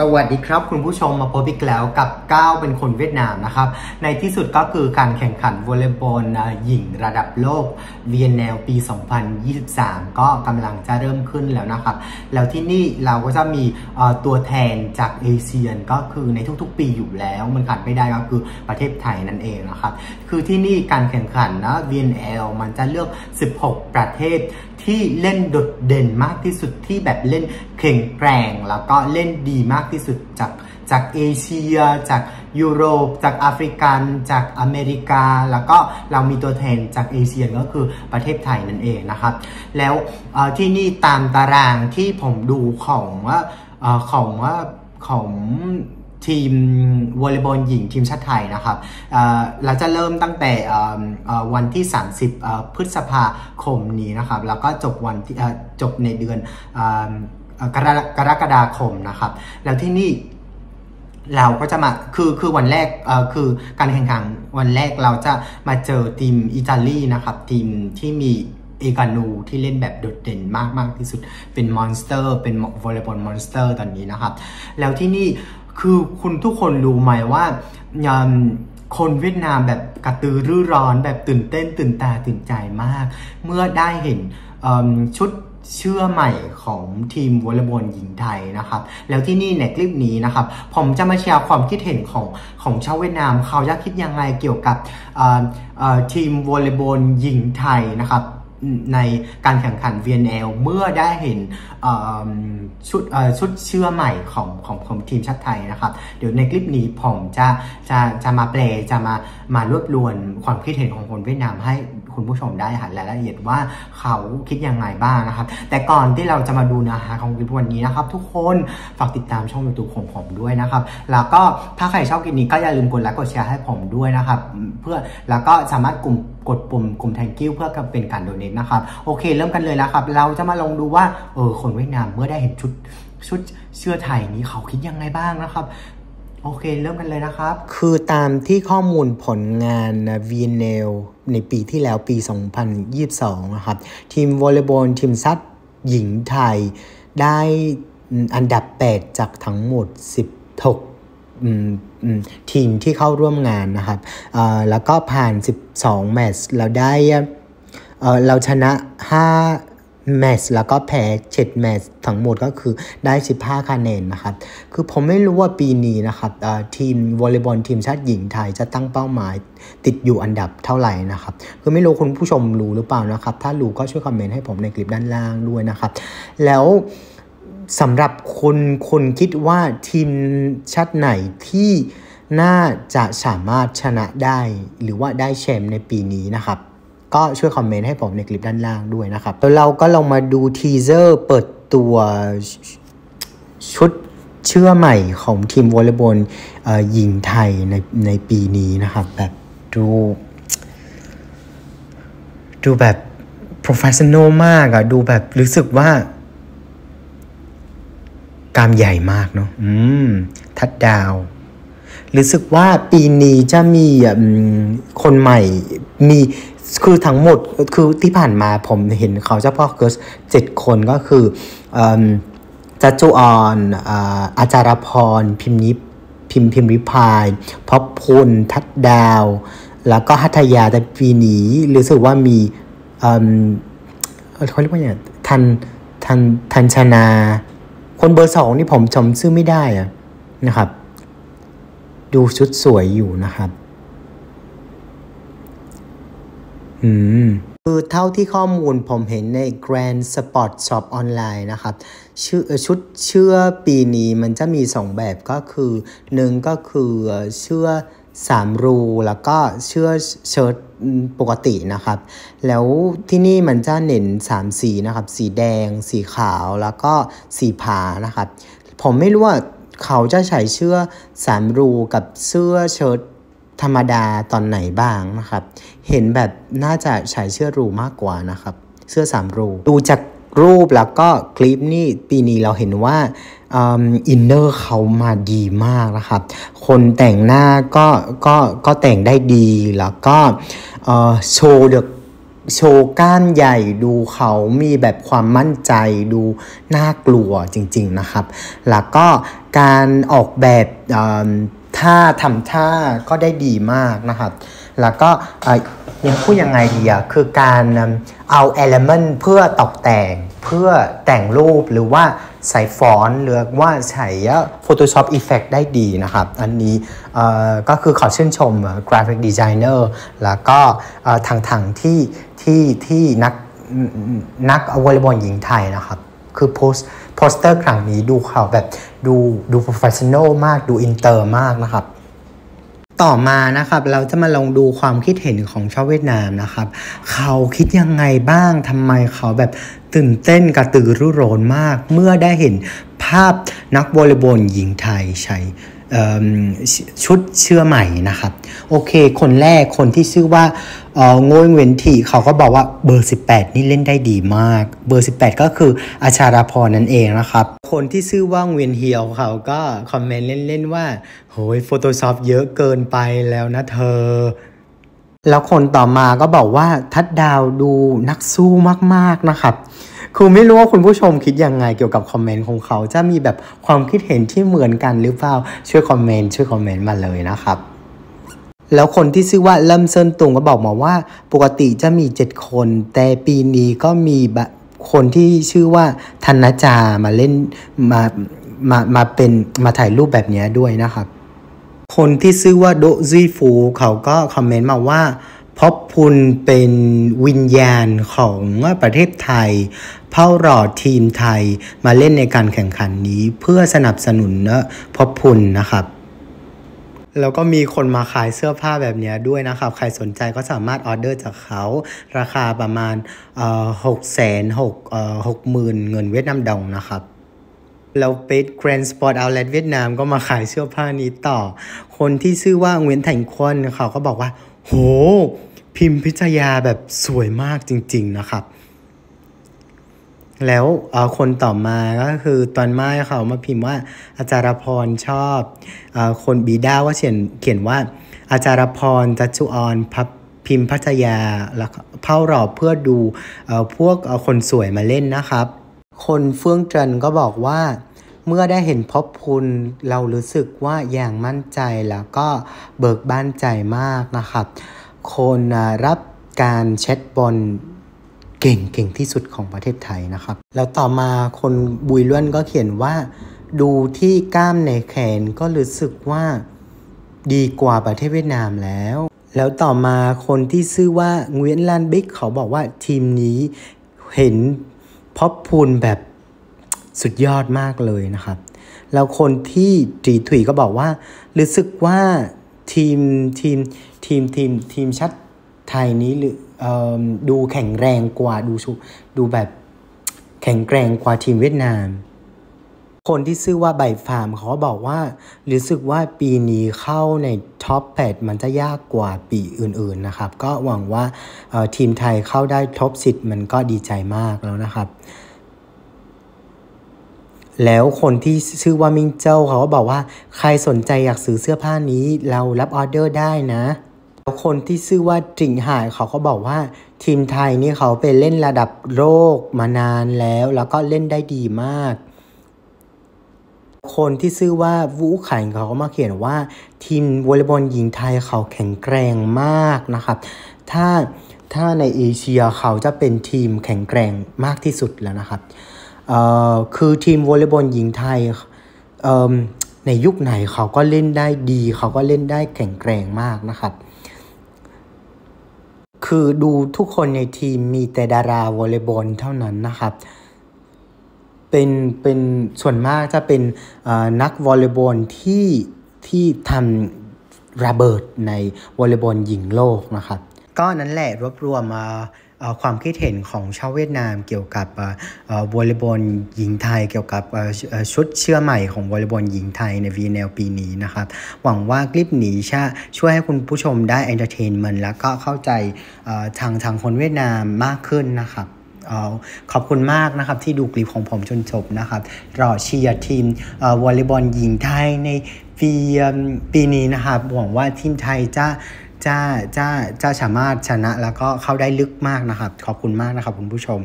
สวัสดีครับ คุณผู้ชมมาพบอีกแล้วกับก้าวเป็นคนเวียดนามนะครับ ในที่สุดก็คือการแข่งขันวอลเลย์บอลหญิงระดับโลกเวียนแนวปี 2023 ก็กำลังจะเริ่มขึ้นแล้วนะครับ แล้วที่นี่เราก็จะมีตัวแทนจากเอเชียนก็คือในทุกๆ ปีอยู่แล้วมันขาดไม่ได้ก็คือประเทศไทยนั่นเองนะครับ คือที่นี่การแข่งขันนะ VNL มันจะเลือก 16 ประเทศที่เล่นโดดเด่นมากที่สุดที่แบบเล่นแข็งแกร่ง แล้วก็เล่นดีมากที่สุดจากจากเอเชีย จากยุโรป จากแอฟริกัน จากอเมริกา แล้วก็เรามีตัวแทนจากเอเชียก็คือประเทศไทยนั่นเองนะครับ แล้วที่นี่ตามตารางที่ผมดูของว่าของว่าของ ทีมวอลเลย์บอลหญิงทีมชาติไทยนะครับเราจะเริ่มตั้งแต่วันที่ 30 พฤษภาคมนี้นะครับ แล้วก็จบวันที่จบในเดือนกรกฎาคมนะครับ แล้วที่นี่เราก็จะมา คือ คือวันแรกเอ่อคือการแข่งขันวันแรกเราจะมาเจอทีมอิตาลีนะครับ ทีมที่มีเอโกนูที่เล่นแบบโดดเด่นมากมากที่สุด เป็น monster เป็น volleyball monster ตอนนี้นะครับ แล้วที่นี่ คือคุณทุกคนรู้ไหมว่าคนเวียดนามแบบกระตือรือร้อนแบบตื่นเต้นตื่นตาตื่นใจมาก เมื่อได้เห็นชุดเชื่อใหม่ของทีมวอลเลย์บอลหญิงไทยนะครับ แล้วที่นี่ในคลิปนี้นะครับ ผมจะมาแชร์ความคิดเห็นของของชาวเวียดนามเขาจะคิดยังไงเกี่ยวกับทีมวอลเลย์บอลหญิงไทยนะครับ ในการแข่งขัน VNL เมื่อได้เห็นชุดชุดเชื่อใหม่ของของของทีมชาติไทยนะครับ เดี๋ยวในคลิปนี้ผมจะจะจะมาแปลจะมามารวบรวมความคิดเห็นของคนเวียดนามให้ คุณผู้ชมได้หันรายละเอียดว่าเขาคิดยังไงบ้างนะครับ แต่ก่อนที่เราจะมาดูเนื้อหาของคลิปวันนี้นะครับทุกคนฝากติดตามช่องยูทูบของผมด้วยนะครับ แล้วก็ถ้าใครชอบคลิปนี้ก็อย่าลืมกดไลค์กดแชร์ให้ผมด้วยนะครับ เพื่อแล้วก็สามารถกลุ่มกดปุ่มกลุ่ม thank you เพื่อเป็นการโดเนทนะครับ โอเค เริ่มกันเลยนะครับ เราจะมาลองดูว่าเออคนเวียดนามเมื่อได้เห็นชุดชุดเสื้อไทยนี้เขาคิดยังไงบ้างนะครับ โอเค เริ่มกันเลยนะครับ คือตามที่ข้อมูลผลงาน v n l ในปีที่แล้วปี 2022 นะครับ ทีมวอลเลย์บอลทีมซัดหญิงไทยได้อันดับ 8 จากทั้งหมด 16 ทีมที่เข้าร่วมงานนะครับแล้วก็ผ่าน 12 แมตช์แล้วได้เราชนะ 5 แมตช์แล้วก็แพ้7แมตช์ทั้งหมดก็คือได้ 15 คะแนนนะครับ คือผมไม่รู้ว่าปีนี้นะครับทีมวอลเลย์บอลทีมชาติหญิงไทยจะตั้งเป้าหมายติดอยู่อันดับเท่าไหร่นะครับ คือไม่รู้คุณผู้ชมรู้หรือเปล่านะครับ ถ้ารู้ก็ช่วยคอมเมนต์ให้ผมในคลิปด้านล่างด้วยนะครับ แล้วสำหรับคนคนคิดว่าทีมชาติไหนที่น่าจะสามารถชนะได้หรือว่าได้แชมป์ในปีนี้นะครับ ก็ช่วยคอมเมนต์ให้ผมในคลิปด้านล่างด้วยนะครับแล้วเราก็ลองมาดู teaser เปิดตัวชุดเสื้อใหม่ของทีมวอลเลย์บอลหญิงไทยในในปีนี้นะครับ แบบดูดูแบบ professional มากอะดูแบบรู้สึกว่างานใหญ่มากเนาะอืม ทัดดาว รู้สึกว่าปีนี้จะมีคนใหม่ มี คือทั้งหมดคือที่ผ่านมาผมเห็นเขาเฉพาะเกิร์สเจ็ดคนก็คือจัจุออนอาจารพร พิมนิพิมพิมริพายพบพลทัดดาว แล้วก็หัตยาแต่ปีนี้รู้สึกว่ามีเขาเรียกว่าอย่างทันทันทันชนา คนเบอร์สองนี่ผมจำซื้อไม่ได้อะนะครับ ดูชุดสวยอยู่นะครับ อืม คือเท่าที่ข้อมูลผมเห็นใน Grand Sport Shop ออนไลน์นะครับชื่อชุดเชื่อปีนี้มันจะมี2แบบก็คือหนึ่งก็คือเชื่อสามรูแล้วก็เชื่อเชิ้ตปกตินะครับ แล้วที่นี่มันจะเน้น3สีนะครับ สีแดง สีขาวแล้วก็สีผานะครับ ผมไม่รู้ว่าเขาจะใช้เชื่อสามรูกับเสื้อเชิ้ต ธรรมดาตอนไหนบ้างนะครับ เห็นแบบน่าจะใช้เสื้อรูมากกว่านะครับ เสื้อสามรู ดูจากรูปแล้วก็คลิปนี่ปีนี้เราเห็นว่าอินเนอร์เขามาดีมากนะครับ คนแต่งหน้าก็ก็ก็แต่งได้ดีแล้วก็โชว์เดอะโชว์ก้านใหญ่ดูเขามีแบบความมั่นใจดูน่ากลัวจริง ๆนะครับ แล้วก็การออกแบบ ท่าทำท่าก็ได้ดีมากนะครับ แล้วก็ยังพูดยังไงดีอะคือการเอาเอลเมนต์เพื่อตกแต่งเพื่อแต่งรูปหรือว่าใส่ฟอนต์หรือว่าใช้ Photoshop Effect ได้ดีนะครับ อันนี้ก็คือขอชื่นชม Graphic Designer แล้วก็ทางทางที่ที่ที่นักนักวอลเลย์บอลหญิงไทยนะครับ คือโพสโปสเตอร์ครั้งนี้ดูเขาแบบดูดู professional มากดูอินเตอร์มากนะครับต่อมานะครับเราจะมาลองดูความคิดเห็นของชาวเวียดนามนะครับ เขาคิดยังไงบ้างทำไมเขาแบบตื่นเต้นกระตือรือร้นมาก เมื่อได้เห็นภาพนักวอลเลย์บอลหญิงไทยใช้ ชุดเชื่อใหม่นะครับ โอเค คนแรกคนที่ชื่อว่าโง่เวนทีเขาก็บอกว่าเบอร์ 18 นี่เล่นได้ดีมาก เบอร์ 18 ก็คืออาชาราพรนั่นเองนะครับ คนที่ชื่อว่าเวียนเฮียวเขาก็คอมเมนต์เล่น ๆ ว่าโหย Photoshop เยอะเกินไปแล้วนะเธอ แล้วคนต่อมาก็บอกว่าทัดดาวดูนักสู้มาก ๆ นะครับ คือไม่รู้ว่าคุณผู้ชมคิดยังไงเกี่ยวกับคอมเมนต์ของเขาจะมีแบบความคิดเห็นที่เหมือนกันหรือเปล่าช่วยคอมเมนต์ช่วยคอมเมนต์มาเลยนะครับแล้วคนที่ชื่อว่าเริ่มเซินตุงก็บอกมาว่า ปกติจะมี 7 คน แต่ปีนี้ก็มีแบบคนที่ชื่อว่าธนจามาเล่นมามามาเป็นมาถ่ายรูปแบบนี้ด้วยนะครับ คนที่ชื่อว่าโดซีฟูเขาก็คอมเมนต์มาว่าพบพุนเป็นวิญญาณของประเทศไทย เผ่ารอทีมไทยมาเล่นในการแข่งขันนี้เพื่อสนับสนุนนะพบพุนนะครับแล้วก็มีคนมาขายเสื้อผ้าแบบนี้ด้วยนะครับ ใครสนใจก็สามารถออเดอร์จากเขา ราคาประมาณหกแสนหกหกหมื่นเงินเวียดนามดองนะครับ แล้วเปดแกรนด์สปอร์ตเอาเลทเวียดนามก็มาขายเสื้อผ้านี้ต่อ คนที่ชื่อว่าเวียนไถงควนเขาก็บอกว่า โห พิมพ์พิจยาแบบสวยมากจริง ๆ นะครับ แล้วคนต่อมาก็คือตอนมาเขามาพิมพ์ว่าอาจารย์พรชอบอคนบีด้าว่าเขียนเขียนว่า อาจารย์พรจัจุออนพับพิมพ์พัทยาแล้วเผาหลอเพื่อดูพวกคนสวยมาเล่นนะครับ คนเฟื่องจันก็บอกว่า เมื่อได้เห็นพบพุนเรารู้สึกว่าอย่างมั่นใจแล้วก็เบิกบ้านใจมากนะครับ คนรับการเช็ดบอล เก่งเก่งที่สุดของประเทศไทยนะครับ แล้วต่อมาคนบุยล้วนก็เขียนว่า ดูที่กล้ามในแขนก็รู้สึกว่าดีกว่าประเทศเวียดนามแล้ว แล้วต่อมาคนที่ชื่อว่าเวียนลานบิ๊กเขาบอกว่าทีมนี้เห็นพอพูนแบบสุดยอดมากเลยนะครับ แล้วคนที่จีถุยก็บอกว่า รู้สึกว่าทีมทีมทีมทีมทีมชัด ยนี้หรือดูแข็งแรงกว่าดูดูแบบแข็งแกร่งกว่าทีมเวียดนาม คนที่ซื้อว่าใบฟาร์มเขาบอกว่ารู้สึกว่าปีนี้เข้าใน top แปดมันจะยากกว่าปีอื่นๆนะครับ ก็หวังว่าทีมไทยเข้าได้ top สิบมันก็ดีใจมากแล้วนะครับแล้วคนที่ชื่อว่ามิงเจ้าเขาก็บอกว่าใครสนใจอยากซื้อเสื้อผ้านี้เรารับออเดอร์ได้นะ คนที่ชื่อว่าจิงหายเขาก็บอกว่าทีมไทยนี่เขาไปเล่นระดับโลกมานานแล้ว แล้วก็เล่นได้ดีมาก คนที่ชื่อว่าวูไข่เขาก็มาเขียนว่า ทีมวอลเลย์บอลหญิงไทยเขาแข็งแกร่งมากนะครับ ถ้าถ้าในเอเชียเขาจะเป็นทีมแข็งแกร่งมากที่สุดแล้วนะครับเอ่อคือทีมวอลเลย์บอลหญิงไทยเอ่อในยุคไหนเขาก็เล่นได้ดี เขาก็เล่นได้แข็งแกร่งมากนะครับ คือดูทุกคนในทีมมีแต่ดาราวอลเลย์บอลเท่านั้นนะครับ เป็นเป็นส่วนมากจะเป็นนักวอลเลย์บอลที่ที่ทำระเบิดในวอลเลย์บอลหญิงโลกนะครับ ก็นั้นแหละรวบรวมมา ความคิดเห็นของชาวเวียดนามเกี่ยวกับวอลเลย์บอลหญิงไทย เกี่ยวกับชุดเสื้อใหม่ของวอลเลย์บอลหญิงไทยใน VNL ปีนี้นะครับ หวังว่าคลิปนี้ชช่วยให้คุณผู้ชมได้ entertainment แล้วก็เข้าใจทางทางคนเวียดนามมากขึ้นนะครับขอบคุณมากนะครับที่ดูคลิปของผมจนจบนะครับรอเชียร์ทีมวอลเลย์บอลหญิงไทยในปีปีนี้นะครับหวังว่าทีมไทยจะ จะจะจะสามารถชนะแล้วก็เข้าได้ลึกมากนะครับ ขอบคุณมากนะครับคุณผู้ชม